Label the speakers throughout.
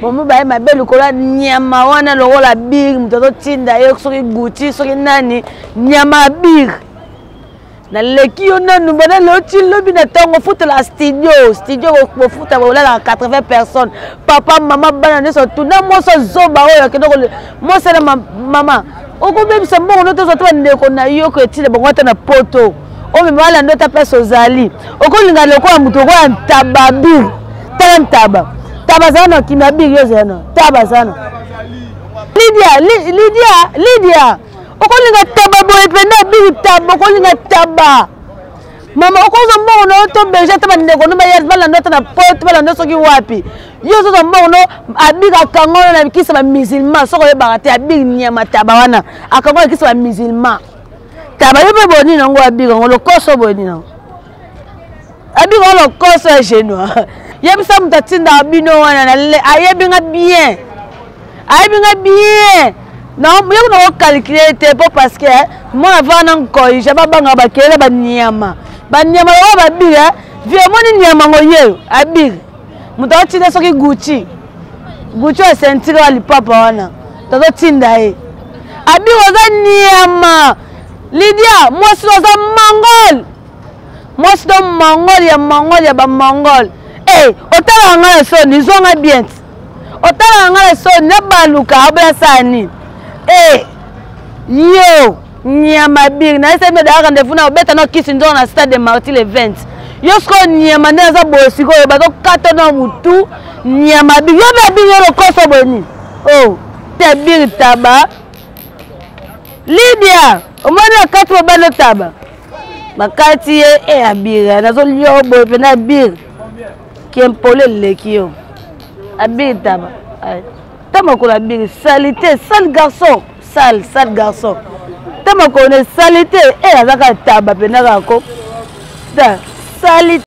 Speaker 1: bomo baye mabe lokola nyama wana lokola bir moto azotinda ye soki guti soki nani nyama bir naleki yo nanu bana leo ti lobi na ntongo ofutela studio studio kofuta kolalaka 80 personnes papa mama bana nyonso tuna mwasi azoba oyo akende mwasi na mama okobebisa mbongo no tozwa te bandeko na yo koetina bango ata na poto omema alanda ota place ozali okolinga lokola moto okoya ntaba bir tala ntaba taba azala na kimia bir yo ozala na taba azala na lidia lidia lidia okolinga taba boye mpenda biri taba okolinga taba mama okozwa mbongo na yo to belge ata bandeko no bayas balanda ata na pote balanda soki wapi yo ozozwa mbongo no abiki akanga wana na bikisa bamusulman soki oyebaka te abiki nyama taba wana akanga na bikisa bamusulman taba yo mpe boni nango abika ngo lokoso boni nango abika ngo lokoso ya genois yebisa moto atindaka bino wana ayebi nga bien ayebi nga bien yoki na kokalkule te mpo parce que eh, mwana vaa na nkoi ja babanga bakele baniama baniama lokola babire eh, vie omoni niama ngo yeyo abire moto aotinda soki gucci gucci oyo sentire wa lipapa wana tozo tinda ye abi oza niama lidia mwasi oza mongol mwasi to mongol ya mongol ya bamongol e eh, otalaka ngai na soni zwanga bien ti otalaka ngai na soni nabaluka aboyasala nini e eh, yo nyama bir na esemi odaya rendez-vous na obeta no kisi nzongo na stade de marti le 20 yo sikoyo nyama nde aza boye sikoyo bazokata no motu nyama bir yo mpe bir yo lokoso boye nini o oh, te bir taba lidia omoni akati mobali otaba bakati ye e eh, abira nazolio yo boye mpe na bir kempolo eleki yo abir taba ta makolo abingi salite sale garçon sale sale garçon ta makolo ne salite e eh, aza kaka taba mpenza kaka ko ta salite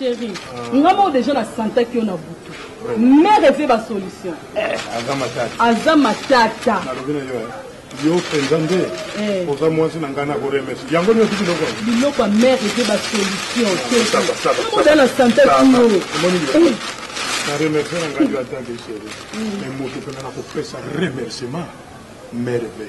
Speaker 2: chérie nga moko deja na santaki yo na butu mare eve basolution eh, aza matata
Speaker 3: yo mpenza nde eh. oza mwasi na ngai na koremese yango nyonso biloko
Speaker 2: biloko ya mare eve basolution teoza na santaki yo eh.
Speaker 3: na remercie na ngai yo atake chérie me moto mpena na kopesa remerciement
Speaker 2: mare eve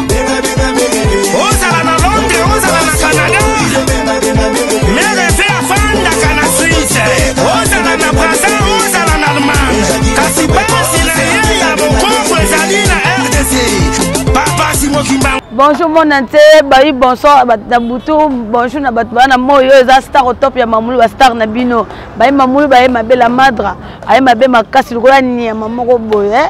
Speaker 1: bonjour mona nse bayi bonsoir bato na butu bonjour na bato baa na moi oyo eza star otop ya mamulu bastar na bino baye mamulu baye mabe la madra aye mabe makasi lokola nyama moko boye eh?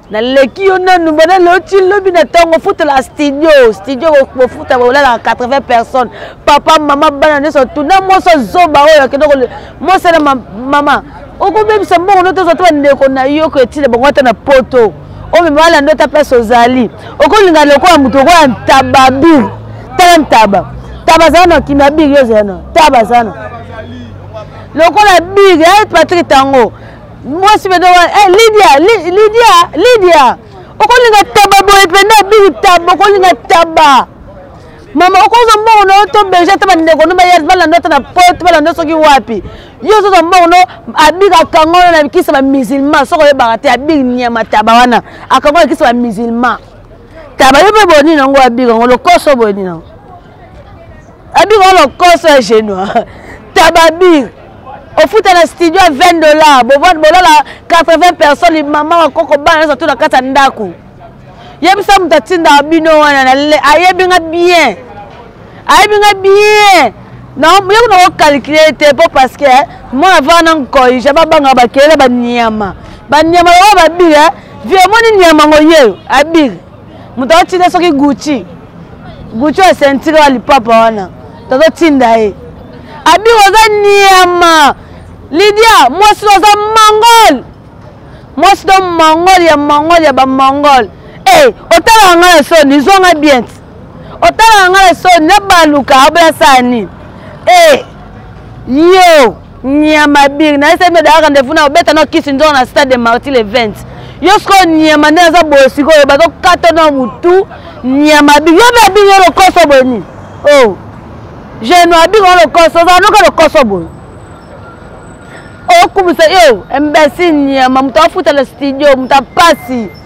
Speaker 1: naleki yo nanu bana lelo ti lobi na ntongo ofutela studio studio bofuta bolalaka 80 personnes papa mama bana nyonso tuna moso zoba oyo akende mosala mama okobebisa mbongo no tozwa te bandeko na yo koetile bango ata na poto omema alanda ota place ozali okolinga lokola moto okoya ntaba bir tala ntaba taba azala na kimia bir yo ozala na taba azala na lokola bir patrik tango mwasi mpe ndoka eh, lidia lidia lidia okolinga taba boye mpenza bibi taba okolinga taba mama okozwa mbongo no to belge te bandeko no bayas balanda ata na pote balanda soki wapi yo ozozwa mbongo no abika akango no na bikisa bamusulman soki oyebaka te abiki nyama taba wana akango na bikisa bamusulman taba yo mpe boye nini yango abika yango lokoso boye nini yango abiko lokoso ya genois tababir ofuta na studio ya 20 dollar bolala 80 personnes mama wa koko bana nyonso to na kati ya ndako yebisa moto atindaka bino wana ayebi nga bien ayebi nga bien yoki na kokalkule te mpo parce que eh, mwana vaa na nkoi ja babangaka bakele banyama banyama lokola babire eh, vie omoni nyama ngoyeyo abire moto aotinda soki gucci gucci oyo sentire wa lipapa wana tozotinda ye abi oza niama lidia mwasi oza mongole mwasi to mongole ya mongole ya bamongole e eh, otalaka ngai na soni zonga bien ti otalaka ngai na soni nabaluka aboya sala nini e eh, yo nyama bir na esemi daya rendez-vous na obeta no kisi nzongo na stade de marti le 20 yo sikoyo nyama nde aza boye sikoyo bazokata no motu nyama bir yo mpe abir yo lokoso boye nini o oh. jeno abir yo lokoso ozala noka lokoso boye okumisa yo imbecile nyama moto afuta na studio moto apasi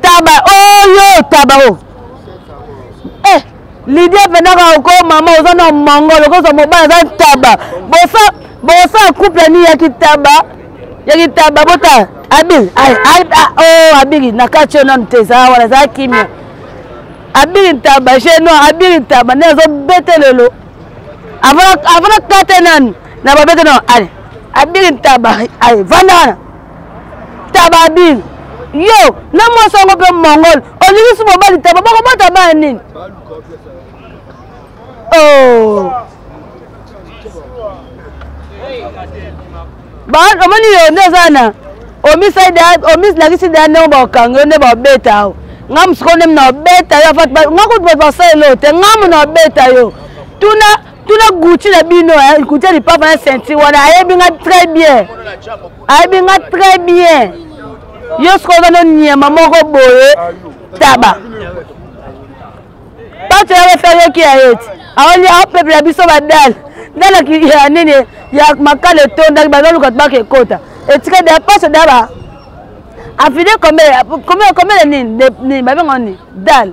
Speaker 1: taba oyo oh, taba o oh. eh, lidia mpendaka oko mama oza na mongolo okozwa mobali aza taba bosa couple ni ya kitaba ya kitaba bota abili o oh, abili na kati oyo nanu te ezala wana ezala kimia abili ntaba geno abili ntaba nde azobete lelo avana kate nanu na babete nao ale abili ntaba ale vanda wana tababin yo na mwasi yango mpe mongol olingisi mobali taba bakobota bana nini oh. omoni yo nde oza na omisilakisi deya ndenge bakanga yo nde babeta yo nga mosiko nde mna obeta yo nga kutu bato basala eloo te nga mona obeta yo tuna tuna gucci na bino eh, gucci ya lipapa na senti wana ayebi nga très bien ayebi nga très bien yo sikoyo oza no nyama moko boye taba bato ya bafere yoki ya yeti aolia apepela biso badale ndalaki ya nini ya makala etondaki bazaluka tobaka ekota etika da paso da ba afide komele komele nini babenga nini dale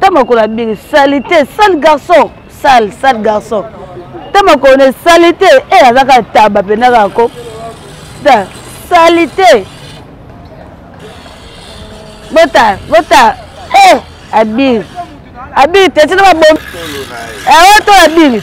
Speaker 1: ta makolo abingi salite sale garçon sale sale garçon ta makolo ne salite e eh, aza kaka taba mpenza kaka ko ta salite bota bota e eh, abingi abingi te tina babomi eotola eh, abingi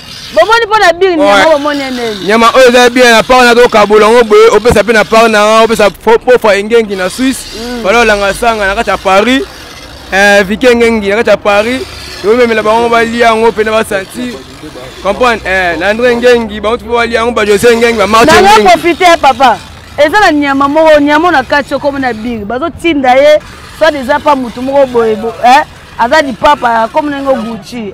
Speaker 1: bomoni mpo na biri nyama bomoni eneni
Speaker 4: nyama oyo eza bien na part nazo kabola yango boye opesa mpe na part na nga opesa pofa engengi na swisse mm. bala olanga sanga na kati ya paris eh, vike engengi na kati ya paris omemela bango balia yango mpe na basanti comprendre eh, na andre engengi bango tupo balia yango bajose engengi
Speaker 1: bamartnango profite eh, papa eza na nyama moko nyama oyo na kati okomi na biri bazotinda ye soit eza mpa motu moko boye aza lipapa akomi nango gucci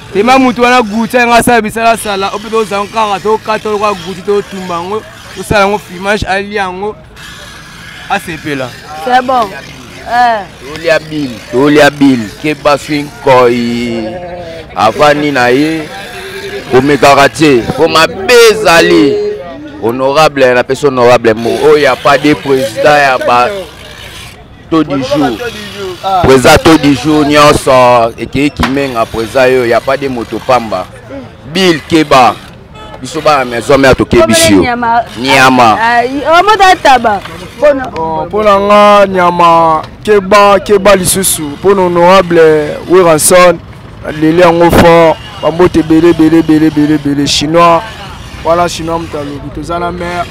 Speaker 4: tema motu wana guti anga asala misala asala ope tozango kaka tokata lokola guti totumba yango tosala yango filmage alia yango asepela
Speaker 1: c'est bon eh.
Speaker 5: tolia bile tolia bile keba swing koi avandi na ye komekaka te mpo mabe ezali honorable napesi honorable mo oyo ya pas de président ya ba to du jour ah. po eza to du jour nyonso ekei kimenga po eza yo ya pa de moto pamba bill keba biso bana maison mare tokebisi yo nyama
Speaker 1: omotataba
Speaker 6: mpona nga nyama keba keba lisusu mpona honorable weranson aleli yango fort bambote ebele ebele ebele ebele ebele chinois wana chinois moto alobi toza na mare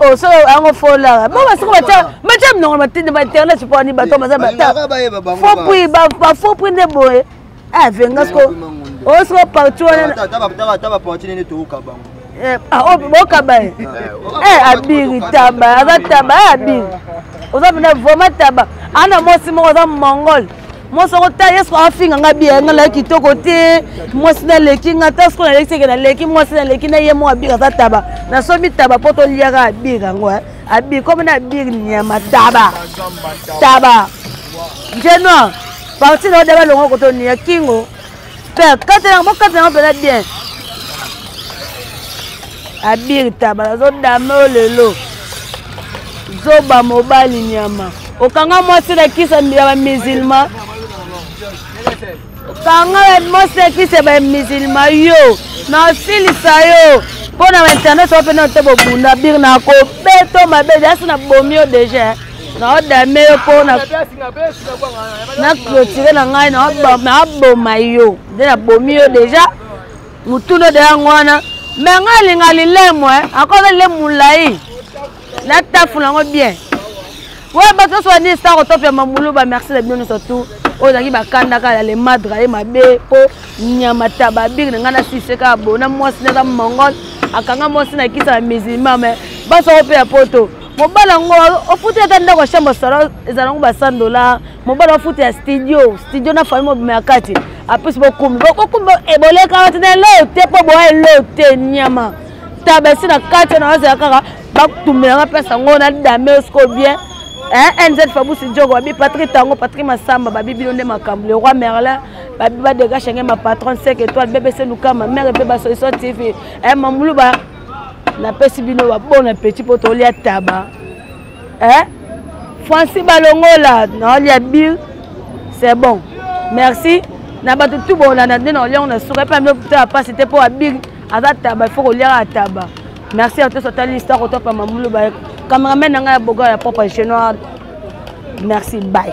Speaker 1: Oh, so yango folaka bongo soko batya minoko matindi ba internet mpo ani bato baza fo prix bafo prix nde boye avenga soko oyo soko parti wana bokaba ye abiri taba aza taba abiri oza mpena vraiment taba ana mwasi moko aza mongole mwasi yango ta yesu afinga nga biya nga laki kitoko te mwasi naleki nga ta soko naleki seke naleki mwasi naleki na ye moko abika aza taba nasomi taba mpo toliaka abika yango eh. abiki komi na abiki nyama taba taba genoir parti na odeba longo koto niya kingo père kata yango bokata yango mpenza bien abirta bazodame oyo lelo zoba mobali nyama okanga mwasi na kisa ya bamisilma okanga mwasi na kisa ya bamisilma yo nasilisa yo mpo na bainternet oyo mpe nao te bobunda bir na kobeto mabe deasi na bomi yo deja naodame yo mpo na clotire na ngai naoboma yo nde nabomi yo deja motuna de yango wana me ngai alinga lilemo eh. akoza lilemo molai natafuna yango bien oyo bato nyonso bani esita kotopia mamulu bamerci na bino nyonso tu oyo ezalaki bakanda kaka ya le madre ye mabe mpo nyama taba biri na ngai nasise kaka bona mwasi naza mongol akanga mwasi na kisa ya musulman me basi yango mpe ya poto mobali yango ofuti ata ndako ya chambre sala ezalango ba 100 dollar mobali ofuti ya studio studio na famille mobima ya kati apesi bokumbi bokumbi eh, boleka wati na eloo te mpo boya eloo te nyama taba esi na kati wana bazala kaka batumelanga place yango na dame osko bien eh, nz fabusi jogo babi patrik tango patrik masamba babi bino nde makambo le roi merlin babi badegashenge ma patron sek étoile bbc lukama mare mpe basolution tv eh, mamuluba napesi bino babon appetit mpo tolia taba eh? franci balongola naolia bir c'est bon merci
Speaker 2: na bato tu bolanda nde na oliango na suka epa bino to ya mpasi te mpo abir aza taba ifo koliaka ya taba merci ya toso atali lista kotopa mamuluba cameraman na ngai ya boga ya propre genoir merci bye